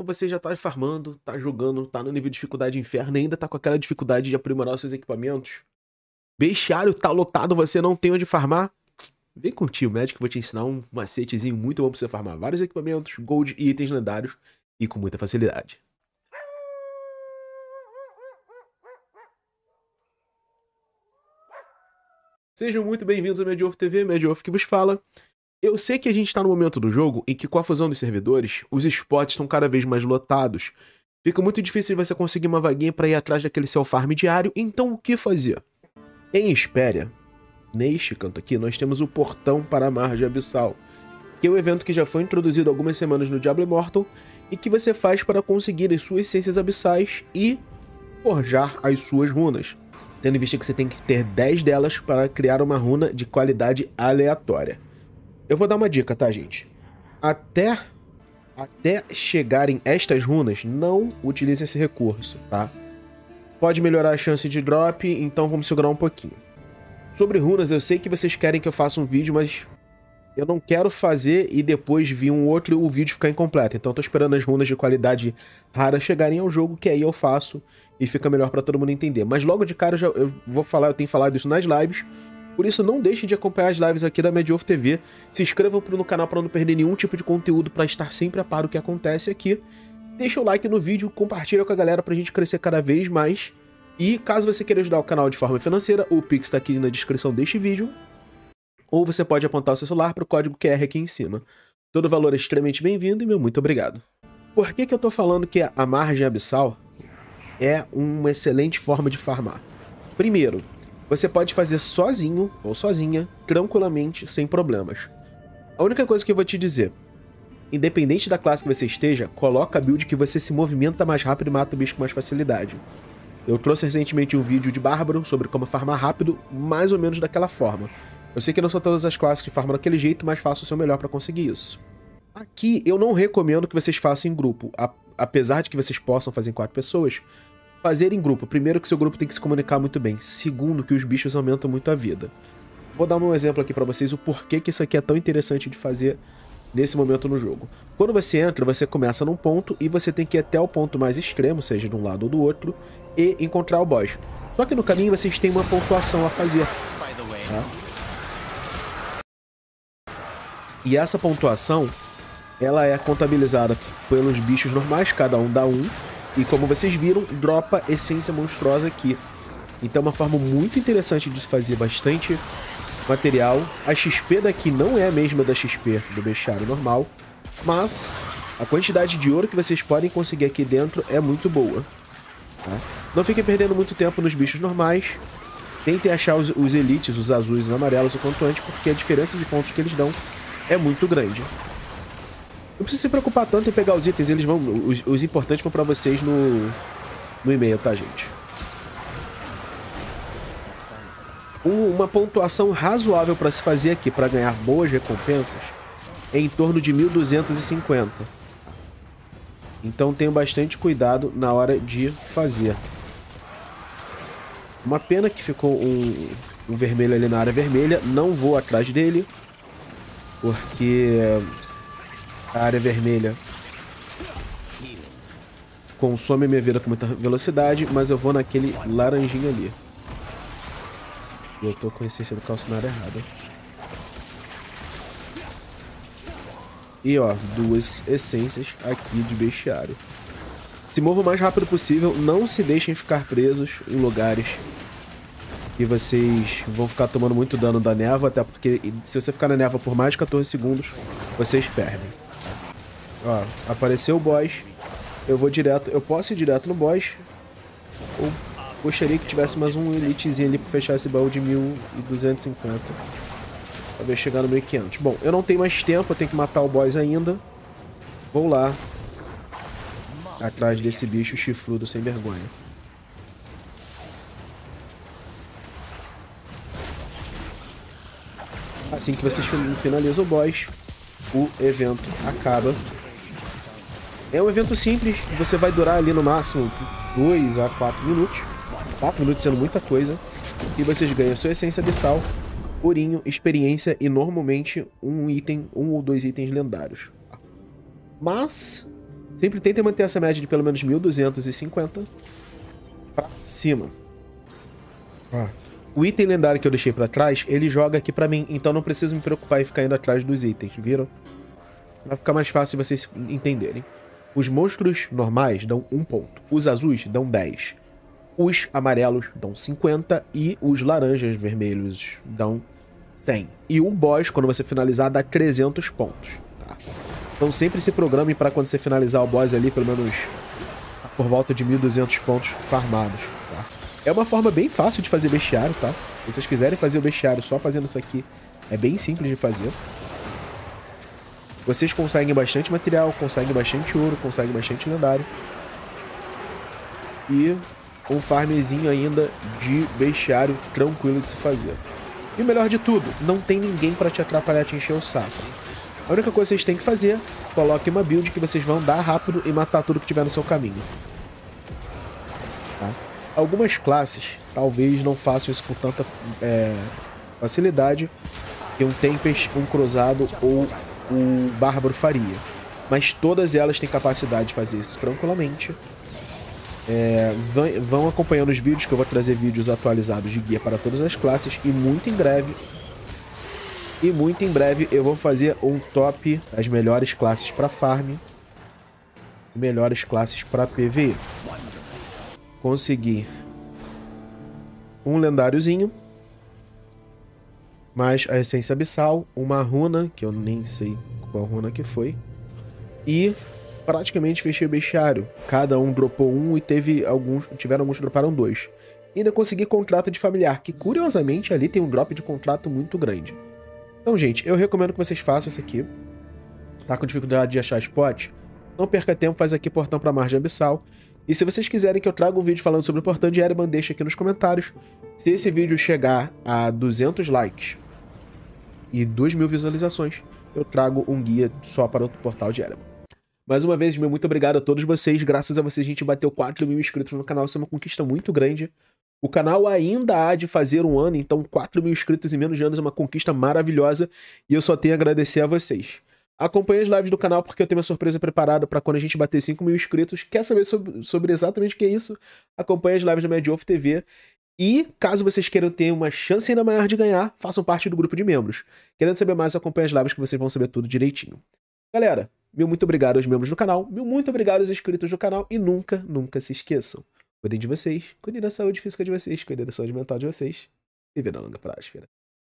Então você já tá farmando, tá jogando, tá no nível de dificuldade inferno e ainda tá com aquela dificuldade de aprimorar seus equipamentos. Bestiário tá lotado, você não tem onde farmar. Vem com o tio eu vou te ensinar um macetezinho muito bom pra você farmar vários equipamentos, gold e itens lendários e com muita facilidade. Sejam muito bem-vindos ao Medioff TV, Medioff que vos fala. Eu sei que a gente está no momento do jogo em que, com a fusão dos servidores, os spots estão cada vez mais lotados. Fica muito difícil você conseguir uma vaguinha para ir atrás daquele seu farm diário, então o que fazer? Em Espéria, neste canto aqui, nós temos o Portão para a Margem Abissal, que é um evento que já foi introduzido algumas semanas no Diablo Immortal e que você faz para conseguir as suas essências abissais e forjar as suas runas, tendo em vista que você tem que ter 10 delas para criar uma runa de qualidade aleatória. Eu vou dar uma dica, tá, gente? Até até chegarem estas runas, não utilize esse recurso, tá? Pode melhorar a chance de drop, então vamos segurar um pouquinho. Sobre runas, eu sei que vocês querem que eu faça um vídeo, mas eu não quero fazer e depois vir um outro e o vídeo ficar incompleto. Então eu tô esperando as runas de qualidade rara chegarem ao jogo, que aí eu faço e fica melhor para todo mundo entender. Mas logo de cara eu, já, eu vou falar, eu tenho falado isso nas lives. Por isso não deixem de acompanhar as lives aqui da Medioff TV. Se inscrevam no canal para não perder nenhum tipo de conteúdo para estar sempre a par do que acontece aqui. Deixa o like no vídeo, compartilha com a galera pra gente crescer cada vez mais. E caso você queira ajudar o canal de forma financeira, o Pix está aqui na descrição deste vídeo ou você pode apontar o seu celular para o código QR aqui em cima. Todo valor é extremamente bem-vindo e meu muito obrigado. Por que, que eu estou falando que a margem abissal é uma excelente forma de farmar? Primeiro, você pode fazer sozinho ou sozinha, tranquilamente, sem problemas. A única coisa que eu vou te dizer, independente da classe que você esteja, coloca a build que você se movimenta mais rápido e mata o bicho com mais facilidade. Eu trouxe recentemente um vídeo de Bárbaro sobre como farmar rápido, mais ou menos daquela forma. Eu sei que não são todas as classes que farmam daquele jeito, mas faça o seu melhor para conseguir isso. Aqui eu não recomendo que vocês façam em grupo, apesar de que vocês possam fazer em quatro pessoas. Fazer em grupo, primeiro que seu grupo tem que se comunicar muito bem, segundo que os bichos aumentam muito a vida. Vou dar um exemplo aqui para vocês o porquê que isso aqui é tão interessante de fazer nesse momento no jogo. Quando você entra, você começa num ponto e você tem que ir até o ponto mais extremo, seja de um lado ou do outro, e encontrar o boss. Só que no caminho vocês têm uma pontuação a fazer. Tá? E essa pontuação, ela é contabilizada pelos bichos normais, cada um dá um. E como vocês viram, dropa essência monstruosa aqui. Então é uma forma muito interessante de fazer bastante material. A XP daqui não é a mesma da XP do bestiário normal, mas a quantidade de ouro que vocês podem conseguir aqui dentro é muito boa. Tá? Não fiquem perdendo muito tempo nos bichos normais. Tentem achar os, os elites, os azuis e os amarelos o quanto antes, porque a diferença de pontos que eles dão é muito grande. Não precisa se preocupar tanto em pegar os itens, eles vão. Os, os importantes vão para vocês no, no e-mail, tá, gente? Um, uma pontuação razoável para se fazer aqui para ganhar boas recompensas é em torno de 1250. Então tenham bastante cuidado na hora de fazer. Uma pena que ficou um, um vermelho ali na área vermelha. Não vou atrás dele porque a área vermelha consome minha vida com muita velocidade, mas eu vou naquele laranjinho ali. E eu tô com essência do calcinário errada. E ó, duas essências aqui de bestiário. Se mova o mais rápido possível, não se deixem ficar presos em lugares e vocês vão ficar tomando muito dano da névoa, até porque se você ficar na névoa por mais de 14 segundos, vocês perdem. Ó, apareceu o boss. Eu vou direto, eu posso ir direto no boss. Ou gostaria que tivesse mais um elitezinho ali pra fechar esse baú de 1250. Talvez chegar no 1500. Bom, eu não tenho mais tempo, eu tenho que matar o boss ainda. Vou lá. Atrás desse bicho chifrudo sem vergonha. Assim que vocês finalizam o boss, o evento acaba. É um evento simples, você vai durar ali no máximo 2 a 4 minutos. 4 minutos sendo muita coisa. E vocês ganham sua essência de sal, ourinho, experiência e normalmente um item, um ou dois itens lendários. Mas, Sempre tentem manter essa média de pelo menos 1250 pra cima. Ah. O item lendário que eu deixei pra trás, ele joga aqui pra mim, então não preciso me preocupar em ficar indo atrás dos itens, viram? Vai ficar mais fácil vocês entenderem. Os monstros normais dão 1 ponto, os azuis dão 10, os amarelos dão 50 e os laranjas vermelhos dão 100. E o boss, quando você finalizar, dá 300 pontos. Tá? Então sempre se programe para quando você finalizar o boss ali, pelo menos por volta de 1.200 pontos farmados. Tá? É uma forma bem fácil de fazer bestiário, tá? Se vocês quiserem fazer o bestiário só fazendo isso aqui, é bem simples de fazer. Vocês conseguem bastante material, conseguem bastante ouro, conseguem bastante lendário. E um farmzinho ainda de bestiário tranquilo de se fazer. E o melhor de tudo, não tem ninguém para te atrapalhar, te encher o saco. A única coisa que vocês têm que fazer, coloque uma build que vocês vão dar rápido e matar tudo que tiver no seu caminho. Tá? Algumas classes talvez não façam isso com tanta é, facilidade que um Tempest, um Cruzado ou o Bárbaro faria. Mas todas elas têm capacidade de fazer isso tranquilamente. É, vão acompanhando os vídeos, que eu vou trazer vídeos atualizados de guia para todas as classes. E muito em breve. E muito em breve eu vou fazer um top das melhores classes para farm. Melhores classes para PvE. Consegui um lendáriozinho mais a essência abissal, uma runa, que eu nem sei qual runa que foi, e praticamente fechei o bestiário. Cada um dropou um e teve alguns, tiveram alguns que droparam dois. E ainda consegui contrato de familiar, que curiosamente ali tem um drop de contrato muito grande. Então, gente, eu recomendo que vocês façam isso aqui. Tá com dificuldade de achar spot? Não perca tempo, faz aqui portão para margem abissal. E se vocês quiserem que eu traga um vídeo falando sobre o portão de Ereban, deixa aqui nos comentários. Se esse vídeo chegar a 200 likes e 2 mil visualizações, eu trago um guia só para o portal de Ereban. Mais uma vez, meu muito obrigado a todos vocês. Graças a vocês, a gente bateu 4 mil inscritos no canal. Isso é uma conquista muito grande. O canal ainda há de fazer um ano, então 4 mil inscritos em menos de anos é uma conquista maravilhosa. E eu só tenho a agradecer a vocês. Acompanhe as lives do canal porque eu tenho uma surpresa preparada para quando a gente bater 5 mil inscritos. Quer saber sobre, sobre exatamente o que é isso? Acompanhe as lives da Medioff TV. E caso vocês queiram ter uma chance ainda maior de ganhar, façam parte do grupo de membros. Querendo saber mais, acompanhe as lives que vocês vão saber tudo direitinho. Galera, meu muito obrigado aos membros do canal, meu muito obrigado aos inscritos do canal e nunca, nunca se esqueçam. Cuidem de vocês, cuidem da saúde física de vocês, cuidem da saúde mental de vocês e vida longa próspera.